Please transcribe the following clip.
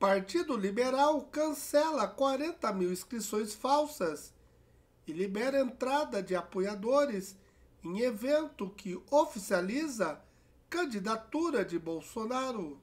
Partido Liberal cancela 40 mil inscrições falsas e libera entrada de apoiadores em evento que oficializa candidatura de Bolsonaro.